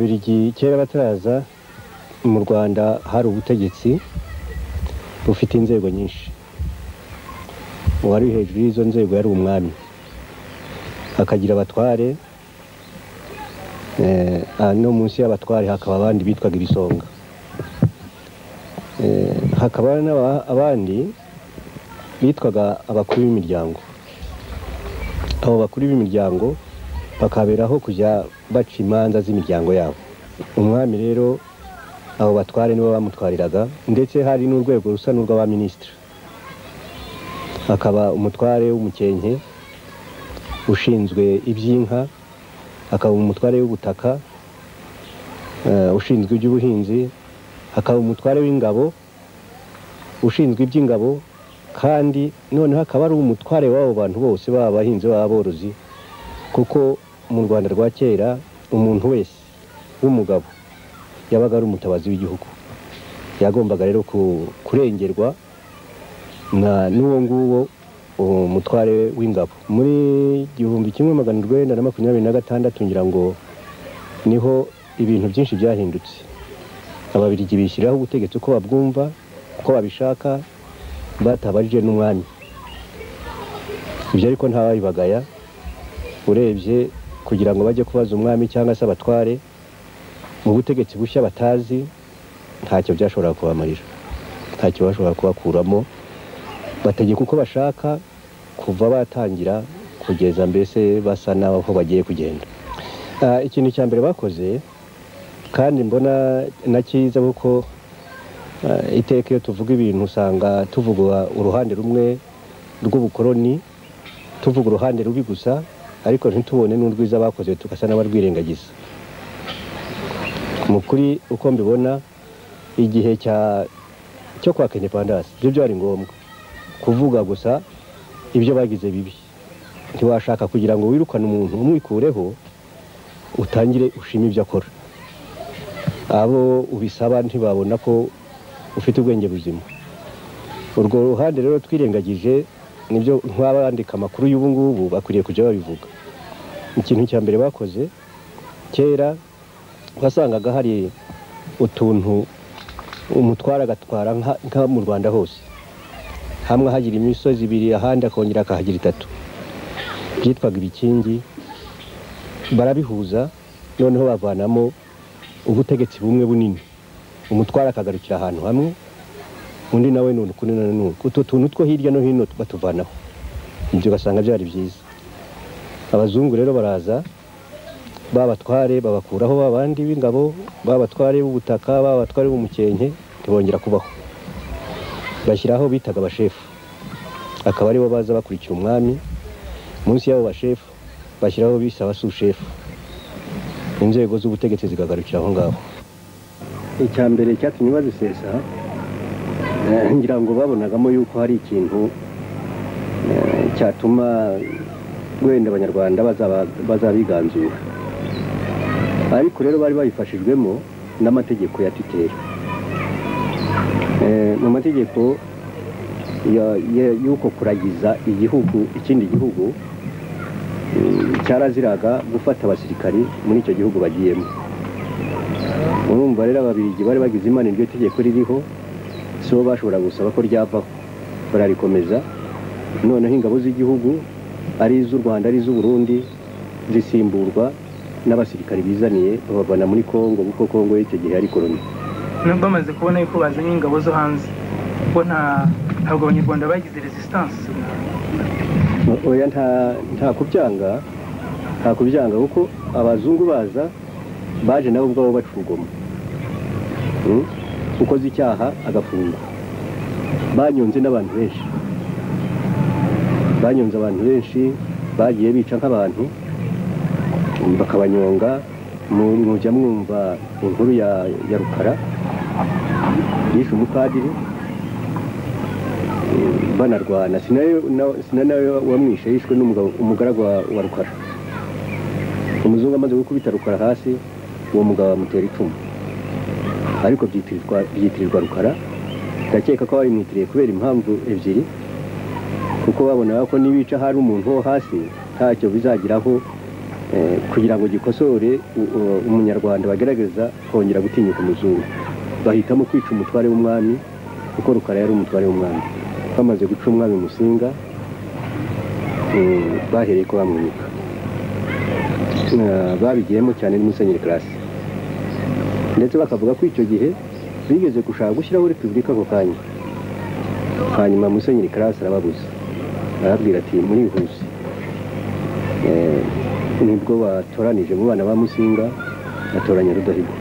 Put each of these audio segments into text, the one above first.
ababiligi kera bataraza mu rwanda hari ubutegetsi bufite inzego nyinshi. Uwari hejuru y'izo nzego yari umwami. Hakagira abatware eh, ah, no munsi y'abatware hakaba abandi bitwaga ibisonga. Eh, hakaba n'aba- abandi bitwaga abakuru b'imiryango. Abo bakuru b'imiryango bakaberaho kujya baca imanza z'imiryango yabo. Umwami rero abo batware nibo bamutwariraga ndetse hari n'urwego rusa n'urw'abaminisitiri. Hakaba umutware w'umukenke ushinzwe iby'inka hakaba umutware w'ubutaka eh, ushinzwe iby'ubuhinzi hakaba umutware w'ingabo ushinzwe iby'ingabo kandi noneho akaba ari umutware w'abo bantu bose baba abahinzi baba aborozi kuko mu rwanda rwa kera umuntu wese w'umugabo yabaga ari umutabazi w'igihugu. Yagombaga rero ku- kurengerwa n'uwo nguwo uwo mutware w'ingabo. Muri igihumbi kimwe magana urwenda na makumyabiri na gatandatu ngira ngo ni ho ibintu byinshi byahindutse. Ababiligi bishyiriraho ubutegetsi uko babwumva uko babishaka batabarije n'umwami. Ibyo ariko ntawabibagaya urebye kugira ngo bajye kubaza umwami cyangwa se abatware mu butegetsi bushya batazi ntacyo byashoboraga kubamarira. Ntacyo bashobora kubakuramo. Bategeka uko bashaka kuva batangira kugeza mbese basa n'aho bagiye kugenda. Ah, ikintu cya mbere bakoze kandi mbona na cyiza kuko ah, iteka iyo tuvuga ibintu usanga tuvuga uruhande rumwe rw'ubukoroni tuvuga uruhande rubi gusa ariko ntitubone n'urwiza bakoze tugasa n'abarwirengagiza. Mu kuri uko mbibona igihe cyo kwaka independance byo byari ngombwa. Kuvuga gusa ibyo bagize bibi. Ntiwashaka kugira ngo wirukane umuntu umwikureho utangire ushime ibyo akora. Abo ubisaba ntibabona ko ufite ubwenge buzima. Urwo ruhande rero twirengagije ni byo nk'abandika amakuru y'ubu ngubu bakwiriye kujya babivuga. Ikintu cya mbere bakoze kera wasangaga hari utuntu umutwara agatwara nka mu rwanda hose. Hamwe hagira imisozi ibiri ahandi akongera akahagira itatu. Byitwaga ibikingi barabihuza noneho bavanamo ubutegetsi bumwe bunini. Umutwara akagarukira ahantu hamwe undi nawe ni uku na nuku utu tuntu two hirya no hino batuvanaho. Ibyo ugasanga byari byiza. Abazungu rero baraza babatware babakuraho babandi b'ingabo babatware b'ubutaka babatware b'umukenke ntibongera kubaho. Bashyiraho bitaga abashefu. Akaba ari bo baza bakurikira umwami. Munsi y'abo bashefu bashyiraho bise abasushefu inzego z'ubutegetsi zigagarukira aho ngaho. Icya mbere cyatumye bazisesa ngira ngo babonagamo yuko hari ikintu eh, cyatuma wenda abanyarwanda bazabiganzura. Ariko rero bari babifashijwemo n'amategeko ya titeri Eh, mu mategeko y'uko kuragiza igihugu ikindi gihugu mm, cyaraziraga gufata abasirikari muri icyo gihugu bagiyemo. Urumva rero ababiligi bari bagize imana iryo tegeko ririho si bo bashobora gusaba ko ryavaho. Bararikomeza noneho ingabo z'igihugu ari iz'u rwanda ari iz'u burundi zisimburwa n'abasirikari bizaniye babavana muri kongo kuko kongo y'icyo gihe yari koloni. Nubwo bamaze kubona yuko bazanye ingabo zo hanze kuko nta ntabwo abanyarwanda bagize resistance. Oya nta nta kubyanga nta kubyanga kuko abazungu baza baje nabo ubwabo baca urugomo Mm? Ukoze icyaha agafungwa. Banyonze n'abantu benshi. Banyonze abantu benshi bagiye bica nk'abantu bakabanyonga mu- mujya mwumva inkuru ya, rukara yishe umupadiri banarwana. Nawe wamwishe yishwe umugaragu wa rukara. Umuzungu amaze gukubita rukara hasi uwo mugabo amutera icumu ariko byitirirwa rukara. Ndakeka ko babimwitiriye kubera impamvu ebyiri. Kuko babonaga ko nibica hari umuntu wo hasi ntacyo bizagiraho eh, kugira ngo gikosore umunyarwanda bagerageza kongera gutinyuka umuzungu. Bahitamo kwica umutware w'umwami kuko rukara yari umutware w'umwami. Bamaze guca umwami musinga mm, bahereye ko bamwibuka Eh, babigiyemo cyane ni musenyeri karasi ndetse bakavuga ko icyo gihe bigeze gushaka gushyiraho repubulika ako kanya. Hanyuma musenyeri karasi arababuza. Arababwira ati murihuse Eh, ni bwo batoranije mu bana ba musinga batoranya rudahigwa.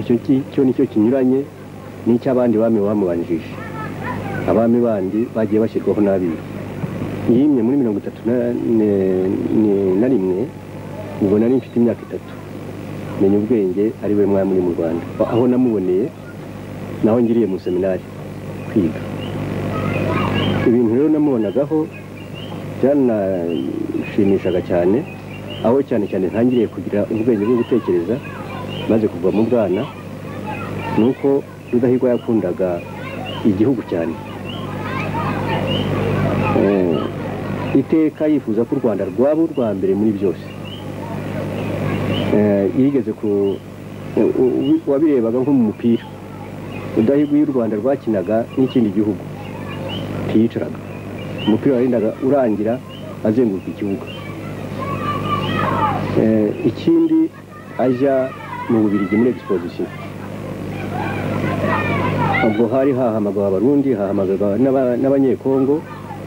Icyo ki- cyo kinyuranye n'icy'abandi bami bamubanjije abami bandi bagiye bashyirwaho n'abiru yimye muri mirongo itatu na rimwe ubwo nari mfite imyaka itatu. Menya ubwenge ari we mwami uri mu rwanda. Aho namuboneye naho ngiriye mu seminari kwiga. Ibintu rero namubonagaho byanashimishaga cyane aho cyane cyane ntangiriye kugira ubwenge bwo gutekereza maze kuva mu bwana ni uko rudahigwa yakundaga igihugu cyane. Eh, iteka yifuza ko u rwanda rwaba urwa mbere muri byose. Yigeze ku wabirebaga nko mu mupira. Rudahigwa iyo u rwanda rwakinaga n'ikindi gihugu ntiyicaraga umupira warendaga urangira azenguruka ikibuga. Eh, ikindi ajya mu bubirigi muri exposition. Ubwo hari hahamagawe abarundi hahamagawe n'aba- n'abanyekongo.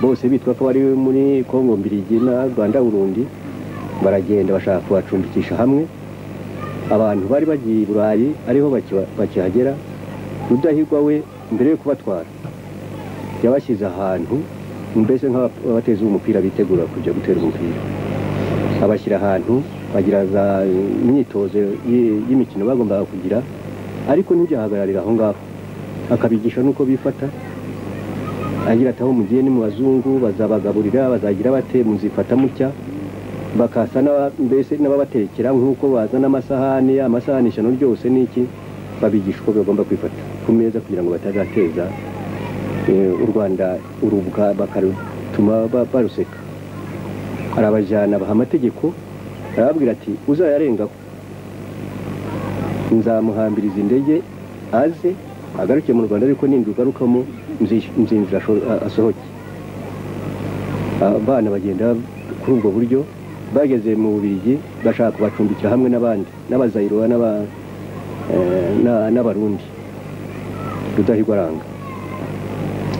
Bose bitwa ko bari muri kongo mbirigi na rwanda burundi. Baragenda bashaka kubacumbikisha hamwe. Abantu bari bagiye i burayi ariho bakihagera rudahigwa we mbere yo kubatwara yabashyize ahantu mbese nk'abatezi b'umupira bitegura kujya gutera umupira. Abashyira ahantu bagira za imyitozo y- y'imikino bagombaga kugira ariko ntibyahagararira aho ngaho. Akabigisha n'uko bifata. Agira ati aho mugiye ni mu bazungu bazabagaburira bazagira bate muzifata mutya. Bakasa mbese n'ababatekera nk'uko bazana amasahani amasahani ishyano ryose n'iki babigisha uko bagomba kwifata ku meza kugira ngo batazateza eh, u rwanda urubwa bakarutuma ba- baruseka. Arabajyana baha amategeko arababwira ati uzayarengaho nzamuhambiriza indege aze agaruke mu rwanda ariko nindugarukamo nzi- nzinjira asohoke. Abana bagenda kuri ubwo buryo bageze mu bubirigi bashaka kubacumbikira hamwe n'abandi n'abazayirowa n'aba- eh, na- n'abarundi. Rudahigwa aranga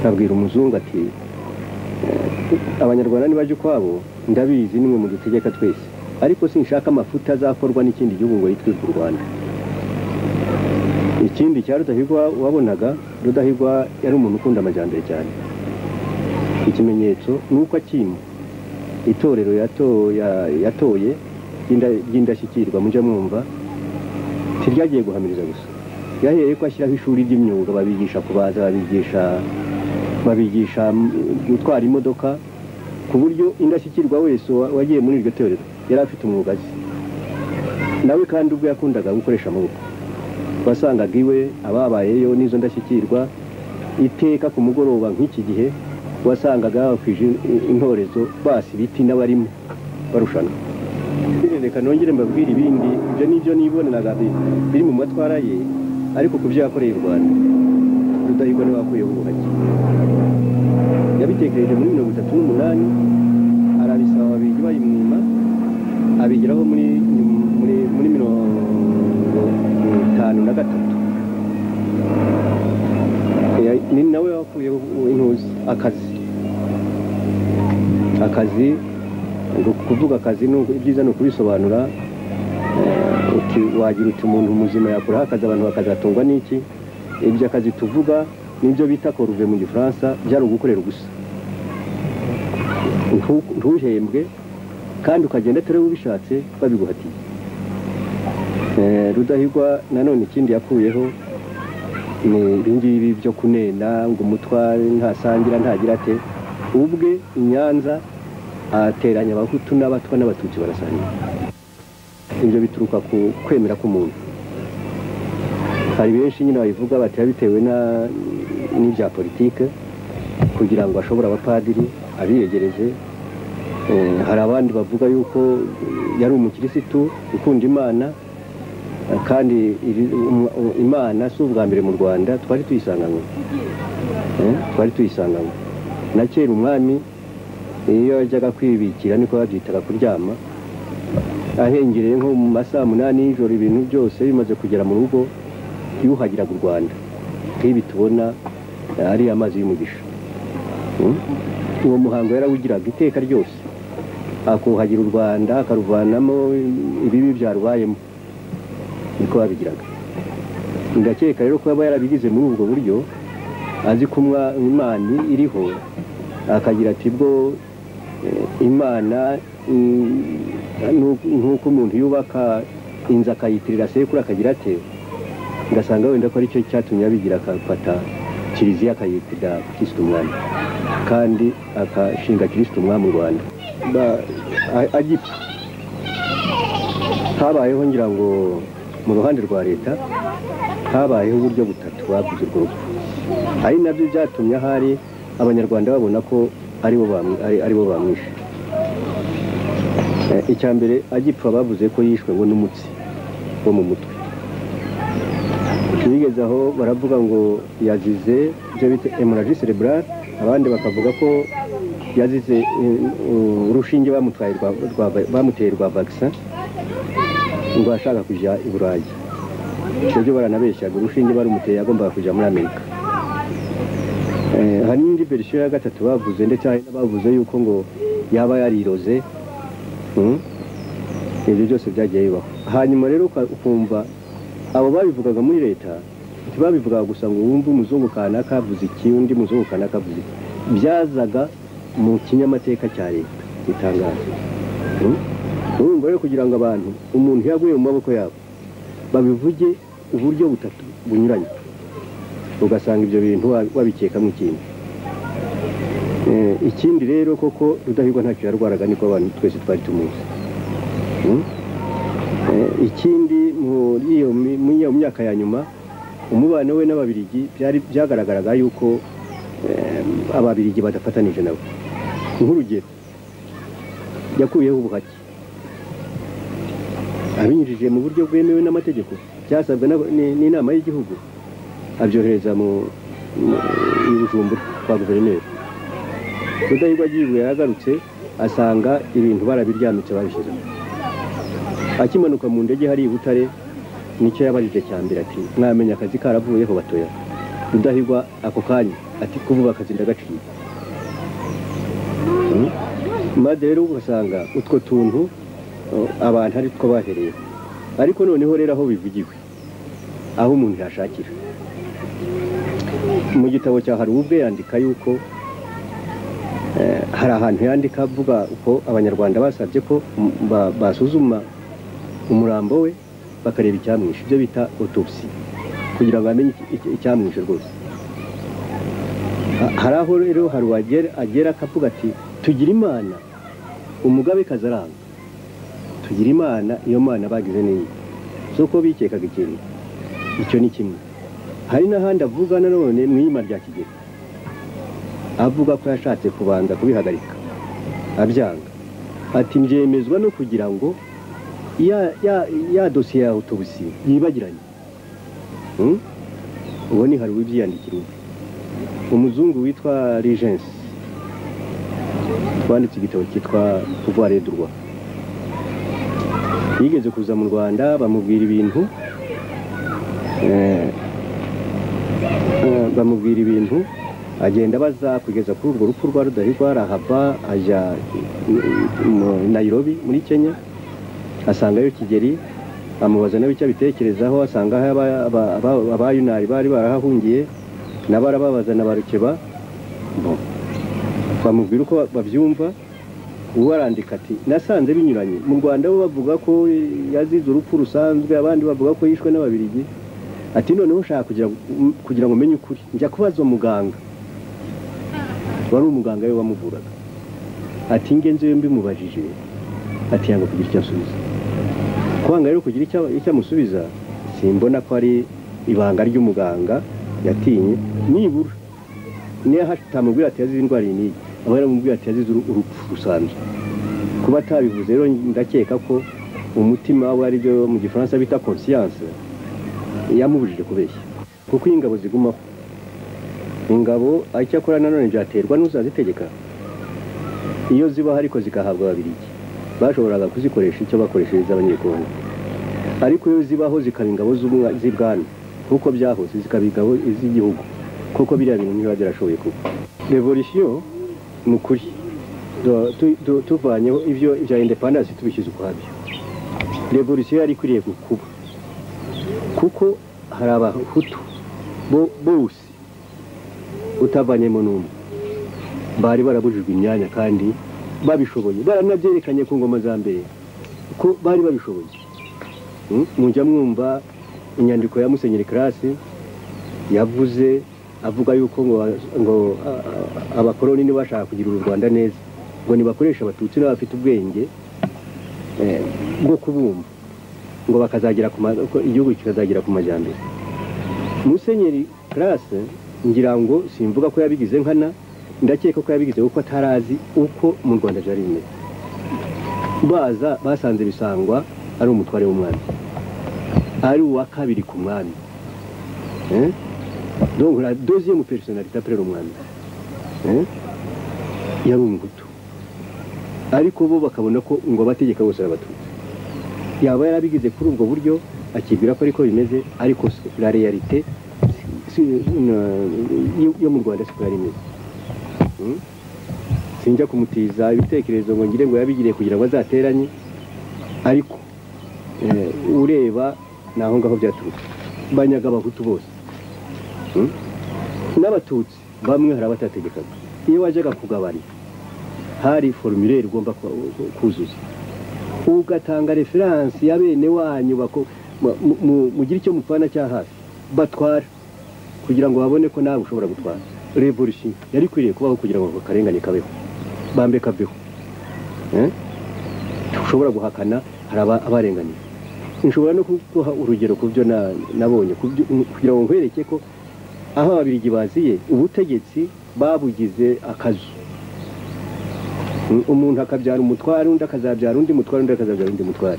abwira umuzungu ati eh, abanyarwanda nibaje ukwabo ndabizi nimwe mu dutegeka twese. Ariko sinshaka amafuta azakorwa n'ikindi gihugu ngo yitwe u rwanda. Ikindi cya rudahigwa wabonaga rudahigwa yari umuntu ukunda amajyambere cyane. Ikimenyetso ni uko akima itorero yato- ya- yatoye ry'inda- ry'indashyikirwa mujya mwumva ntiryagiye guhamiriza gusa. Yahereye ko ashyiraho ishuri ry'imyuga babigisha kubaza babigisha babigisha mm, gutwara imodoka ku buryo indashyikirwa wese wa- wagiye muri iryo torero yari afite umwuga azi nawe kandi ubwo yakundaga gukoresha amaboko. Wasangaga iwe ababayeyo n'izo ndashyikirwa iteka ku mugoroba nk'iki gihe wasangaga bakwije intorezo basi ibiti n'abarimo barushanwa reka nongere mbabwire ibindi ibyo ni byo niboneraga bi- biri mu matwara ye ariko ku byo yakoreye u rwanda. Rudahigwa ni we wakuyeho ubuhake yabitekereje muri mirongo itatu n'umunani arabisaba babiri bayimwima abigeraho muri mirongo itanu na gatatu. Ni nawe wakuyeho intuzi akazi. Akazi kuvuga akazi ibyiza ni ukubisobanura eh, wagira uti umuntu muzima yakuraho akazi abantu bakazatungwa n'iki? Ibyo akazi tuvuga ni byo bita koruve mu gifaransa byari ugukorera Ntu- ntuhembwe kandi ukagenda atari ubishatse babiguhatiye. Eh, rudahigwa nanone ikindi yakuyeho ni ibingibi byo kunena ngo umutware ntasangira ntagira ate? Ubwe i nyanza ateranya abahutu n'abatwa n'abatutsi barasangira ibyo bituruka ku kwemera k'umuntu. Hari benshi nyine babivuga bati bitewe n'ibya politike kugira ngo ashobore abapadiri abiyegereze Eh, hari abandi bavuga yuko yari umukirisitu ukunda imana kandi imana si ubwa mbere mu rwanda twari tuyisanganywe. Eh, twari tuyisanganywe. Na kera umwami iyo yajyaga kwibikira niko babyitaga kuryama ahengereye nko mu masaha munani y'ijoro ibintu byose bimaze kugera mu rugo yuhagiraga u rwanda. Nk'ibi tubona ari amazi y'umugisha. Mm? uwo muhango yarawugiraga iteka ryose. Akuhagira u rwanda akaruvanamo ibibi byarubayemo niko babigiraga ndakeka rero ko yaba yarabigize muri ubwo buryo azi ko umwa- imana iriho akagira ati bwo imana mm, nk'uko umuntu yubaka inzu akayitirira sekuru akagira ate? Ngasanga wenda ko ari cyo cyatumye abigira akafata kiliziya akayitirira kirisitu umwami kandi akashinga kirisitu umwami mu rwanda. Agipfa habayeho ngira ngo mu ruhande rwa leta habayeho uburyo butatu bavuze urwo rupfu. Ari na byo byatumye ahari abanyarwanda babona ko ari bo bamwi- ari- ari bo bamwishe Eh, icya mbere agipfa bavuze ko yishwe ngo n'umutsi wo mu mutwe. Bigeze aho baravuga ngo yazize ibyo bita hemorrhage cerebrale abandi bakavuga ko yazize eh, urushinge bamuteye rwa vaccin ngo ashaka kujya i burayi. Ibyo byo baranabeshyaga urushinge barumuteye yagombaga kujya muri amerika. Hari n'indi verisiyo ya gatatu bavuze ndetse hari n'abavuze yuko ngo yaba yariroze Mm? ibyo byose byagiye bibaho hanyuma rero ukumva abo babivugaga muri leta ntibabivugaga gusa ngo wumve umuzungu kanaka avuze iki undi muzungu kanaka avuze iki byazaga mu kinyamateka cya leta gitangaje Mm? urumva rero kugira ngo abantu umuntu yaguye mu maboko yabo babivuge uburyo butatu bunyuranye ugasanga ibyo bintu wa- wabikekamo ikintu Eh, ikindi rero koko rudahigwa ntacyo yarwaraga niko abantu twese twari tumuzi. Mm? Eh, ikindi iyo myaka ya nyuma umubano we n'ababirigi byagaragaraga yuko eh, ababirigi badafatanije nawe nk'urugero yakuyeho ubuhake. Abinyujije mu buryo bwemewe n'amategeko byasabwe na- ni- n'inama y'igihugu abyohereza mu bujumbura kwa guverineri rudahigwa agiye yagarutse asanga ibintu barabiryamitse babishyizeho akimanuka mu ndege hari i butare ni cyo yabajije cya mbere ati mwamenya akazi karavuyeho batoya. Rudahigwa ako kanya ati kuvuga akazi ndagaciye Mm? maze rero ugasanga utwo tuntu uh, abantu ari two bahereye. Ariko noneho rero aho bivugiwe aho umuntu yashakira. Mu gitabo cya hari ubwe yandika yuko eh, hari ahantu yandika avuga uko abanyarwanda basabye ko ba- basuzuma umurambo we bakareba icyamwishe. Ibyo bita autopsy kugira ngo bamenye icyamwishe rwose. Ha- hari aho rero hari agera akavuga ati tugira imana umugabe kazaranga tugira imana iyo mana bagize n'iyi. Si uko bikekaga ikintu. Icyo ni kimwe. Hari n'ahandi avuga nanone mu iyima rya kigeli. Avuga ko yashatse kubanza kubihagarika. Abyanga. Ati mbyemezwa no kugira ngo ya, dosiye ya autobusi yibagiranye. Hmm? uwo ni hari uwibyiyandikira ubu. Umuzungu witwa Regency twanditse igitabo cyitwa droit. Yigeze kuza mu rwanda bamubwira ibintu. Eh, bamubwira ibintu agenda baza kugeza kuri urwo rupfu rwa rudahigwa arahava ajya i- i- Nairobi muri kenya asangayo kigeri amubaza nawe icyo abitekerezaho asanga abayunari bari barahahungiye nabo arababaza na barukeba bamubwira uko babyumva uwo arandika ati nasanze binyuranye. Mu rwanda bo bavuga ko yazize urupfu rusanzwe abandi bavuga ko yishwe n'ababirigi ati noneho ushaka kugira, ngo umenye ukuri. Njya kubaza muganga. Wari umuganga we wamuvuraga. Ati ingenzi we mbimubajije ati yanga kugira icyo asubiza. Kwanga rero kugira icyo amusubiza simbona ko ari ibanga ry'umuganga yatinye. Nibura. Niyo hatamubwira ati yazize indwara iyi n'iyi. Aba yaramubwira ati yazize uru- urupfu rusanzwe. Kuba atabivuze rero ndakeka ko umutima we ari byo mu gifaransa bita conscience. Yamubujije kubeshya. Kuko iyo ingabo zigumaho. Ingabo icyakora nanone byaterwa n'uzazitegeka. Iyo zibaho ariko zikahabwa ababirigi bashoboraga kuzikoresha icyo bakoresheje abanyekongo ariko iyo zibaho zikaba ingabo z'ibwami nk'uko byahoze zikaba ingabo z'igihugu. Kuko biriya bintu ntibiba byarashoboye kuba. Revolisiyo ni ukuri. Tu- tu- tu- tuvanyeho ibyo bya independence tubishyize ukwabyo. Revolisiyo yari ikwiriye kuba. Kuko hari abahutu bo bose utavanyemo n'umwe. Bari barabujijwe imyanya kandi babishoboye. Baranabyerekanye ku ngoma za mbere. Ko bari babishoboye. Mm, mujya mwumva inyandiko ya musenyeri karasi yavuze avuga yuko ngo, ngo a- a- abakoloni ntibashaka kugira u rwanda neza. Ngo nibakoresha abatutsi n'abafite ubwenge eh, bwo kubumva. Ngo bakazagera ku igihugu kikazagera ku majyambere. Musenyeri karasi ngira ngo simvuga ko yabigize nkana ndakeka ko yabigize kuko atarazi uko mu rwanda byari bimeze. Baza basanze bisangwa ari umutware w'umwami. Ari uwa kabiri ku mwami. Donc la deuxième personnalité après le mwami. Eh? yari umuhutu. Ariko bo bakabona ko ngo abategeka bose ari abatutsi. Yaba yarabigize kuri ubwo buryo akibwira ko ariko bimeze ariko la na- yo- mu rwanda siko yari imeze Mm? sinjya kumutiza ibitekerezo ngo ngire ngo yabigiriye kugira ngo azateranye ariko eh, ureba ni aho ngaho byaturutse. Banyaga abahutu bose. Mm? n'abatutsi bamwe hari abatategekaga. Iyo wajyaga kugabanya hari formulaire ugomba ku- kuzuza. Ugatanga referansi ya bene wanyu mugire icyo mupfana cya hafi. Batwara. Kugira ngo babone ko nawe ushobora gutwara. Revolution. Yari ikwiriye kubaho kugira ngo ako karengane kabeho. Bambe kabeho. Eh? ushobora guhakana hari aba- abarenganiye nshobora no kuguha urugero ku byo na- nabonye kugira ngo nkwereke ko aho ababirigi baziye ubutegetsi babugize akazu. Umuntu akabyara umutware undi akazabyara undi mutware undi akazabyara undi mutware.